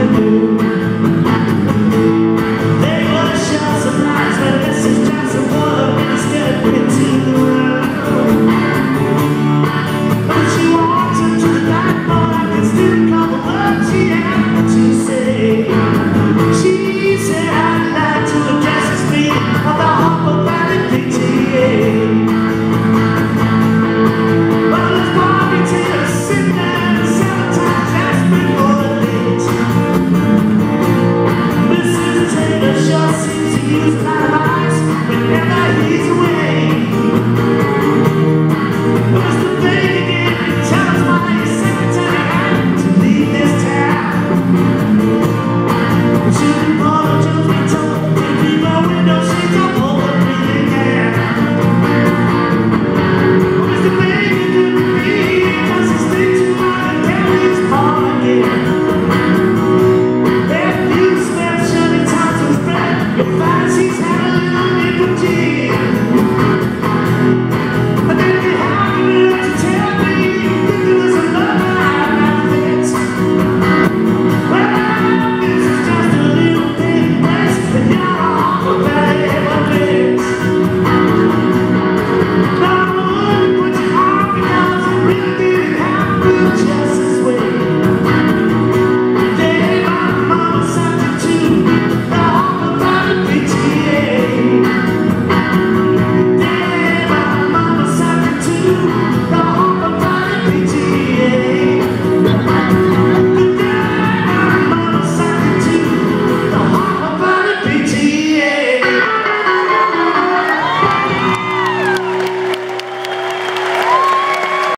Well,